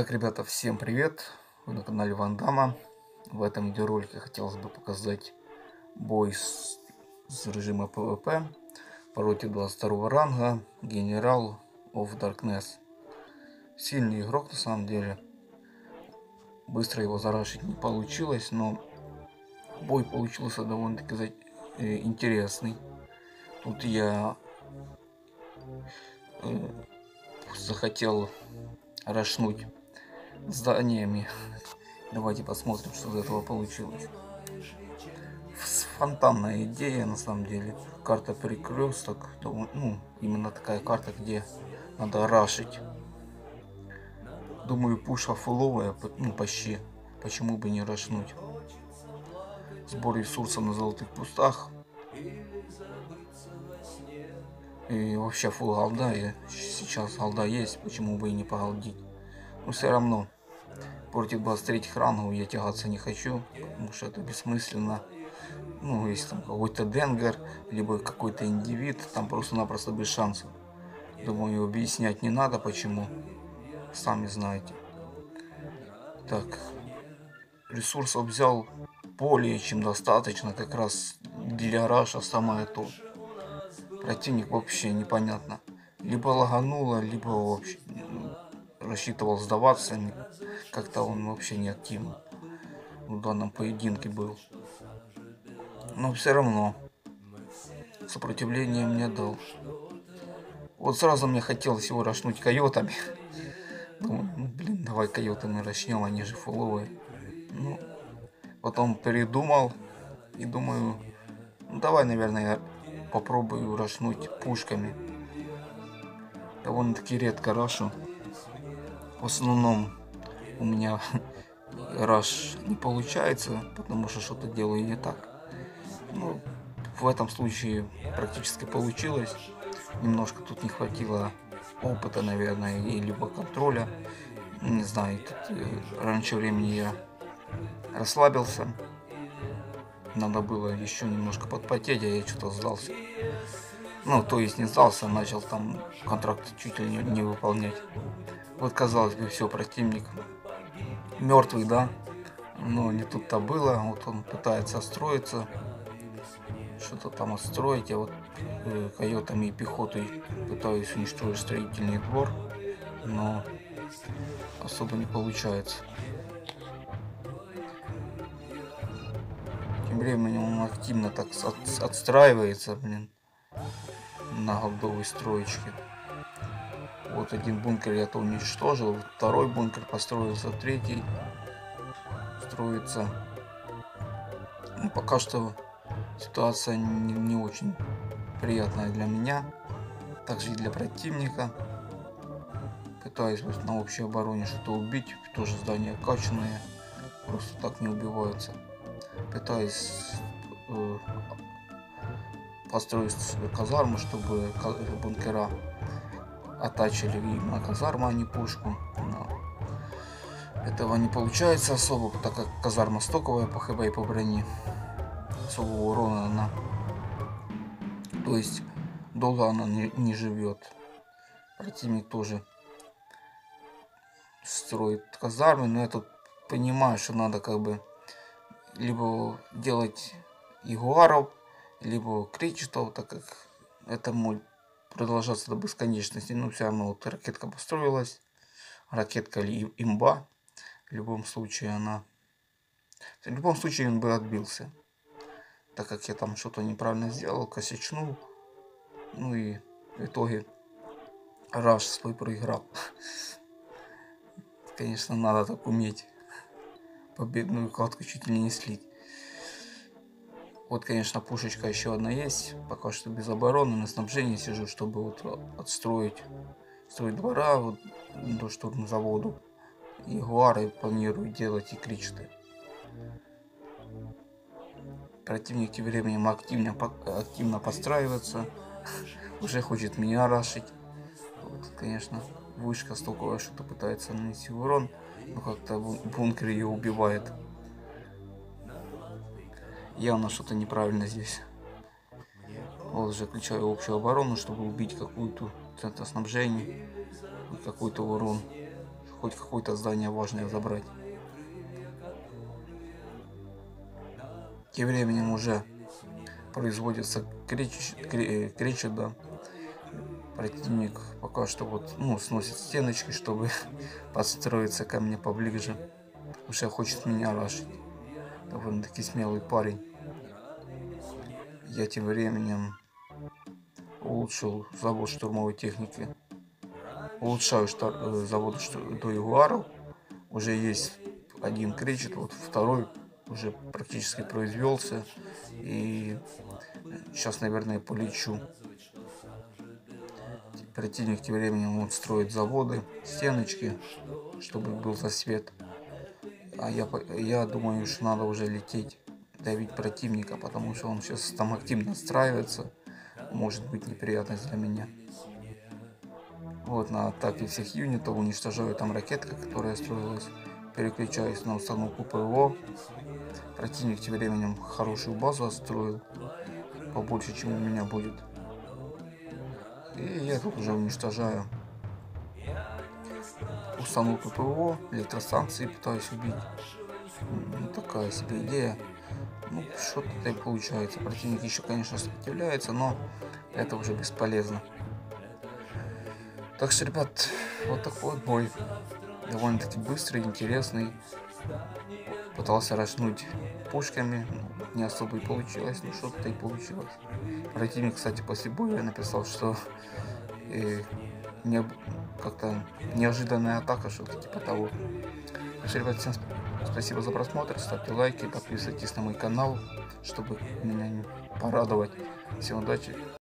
Итак, ребята, всем привет! Вы на канале Ван Дама. В этом видеоролике хотелось бы показать бой с, с режима PvP против 22 ранга Генерал of Darkness. Сильный игрок на самом деле. Быстро его зарашить не получилось, но бой получился довольно-таки э, интересный. Тут я э, захотел рашнуть зданиями. Давайте посмотрим, что из этого получилось. Фонтанная идея, на самом деле. Карта перекресток. Ну, именно такая карта, где надо рашить. Думаю, пуша фуловая, ну, почти. Почему бы не рашнуть? Сбор ресурсов на золотых пустах. И вообще фул голда. И сейчас голда есть, почему бы и не поголдить. Но все равно против 23 рангов я тягаться не хочу, потому что это бессмысленно. Ну, если там какой-то денгер, либо какой-то индивид, там просто-напросто без шансов. Думаю, объяснять не надо, почему. Сами знаете. Так, ресурсов взял более чем достаточно, как раз для раша самое то. Противник вообще непонятно. Либо лагануло, либо вообще рассчитывал сдаваться. Как-то он вообще не активно в данном поединке был. Но все равно сопротивление мне дал. Вот сразу мне хотелось его рашнуть койотами. Думаю, ну блин, давай койотами рашнем, они же фуловые. Ну, потом передумал и думаю, ну давай, наверное, я попробую рашнуть пушками. Довольно-таки редко рашу в основном у меня раш не получается, потому что что-то делаю не так. Ну, в этом случае практически получилось. Немножко тут не хватило опыта, наверное, и либо контроля. Не знаю, тут, э, раньше времени я расслабился. Надо было еще немножко подпотеть, а я что-то сдался. Ну, то есть не сдался, а начал там контракт чуть ли не, выполнять. Вот казалось бы, все, противник мертвый, да, но не тут-то было. Вот он пытается отстроиться, что-то там отстроить. Я вот э, койотами и пехотой пытаюсь уничтожить строительный двор, но особо не получается. Тем временем он активно так от, отстраивается, блин, на голдовой строечке. Вот один бункер я-то уничтожил, второй бункер построился, третий строится. Ну, пока что ситуация не, не очень приятная для меня, также и для противника. Пытаюсь вот на общей обороне что-то убить, тоже здания качанные, просто так не убиваются. Пытаюсь э, построить казарму, чтобы бункера оттачили именно казарму, а не пушку. Но этого не получается особо, так как казарма стоковая по хб и по броне. Особого урона она... То есть долго она не, не живет. Противник тоже строит казармы, но я тут понимаю, что надо как бы либо делать ягуаров, либо кричетов, так как это мой продолжаться до бесконечности. Ну, все равно вот ракетка построилась. Ракетка ли имба. В любом случае она... В любом случае он бы отбился. Так как я там что-то неправильно сделал, косячнул. Ну и в итоге раш свой проиграл. Конечно, надо так уметь победную катку чуть ли не слить. Вот, конечно, пушечка еще одна есть. Пока что без обороны. На снабжении сижу, чтобы вот отстроить строить двора вот, до штурм заводу. Ягуары планирую делать и кричты. Противник тем временем активно, активно подстраивается. Уже хочет меня рашить. Вот, конечно, вышка стоковая что-то пытается нанести урон. Но как-то бункер ее убивает явно что-то неправильно здесь. Вот уже включаю общую оборону, чтобы убить какую-то центр снабжения, какой-то урон. хоть какое-то здание важное забрать. Тем временем уже производится кречет, кречет да. Противник пока что вот, ну, сносит стеночки, чтобы подстроиться ко мне поближе. Уже хочет меня рашить. Довольно-таки смелый парень. Я тем временем улучшил завод штурмовой техники. Улучшаю штар, э, завод до Ягуаров. Уже есть один кречет, вот второй уже практически произвелся. И сейчас, наверное, полечу. Противник тем временем он строит заводы, стеночки, чтобы был засвет. А я, я думаю, что надо уже лететь давить противника, потому что он сейчас там активно настраивается. Может быть неприятность для меня. Вот на атаке всех юнитов уничтожаю там ракетка, которая строилась. Переключаюсь на установку ПВО. Противник тем временем хорошую базу отстроил. Побольше, чем у меня будет. И я тут уже уничтожаю установку ПВО, электростанции пытаюсь убить. Ну, такая себе идея. Ну, что-то и получается. Противник еще, конечно, сопротивляется, но это уже бесполезно. Так что, ребят, вот такой вот бой. Довольно-таки быстрый, интересный. Пытался рашнуть пушками, не особо и получилось, но что-то и получилось. Противник, кстати, после боя написал, что э, не, как-то неожиданная атака, что-то типа того. Так ребят, всем спасибо за просмотр, ставьте лайки, подписывайтесь на мой канал, чтобы меня порадовать. Всем удачи!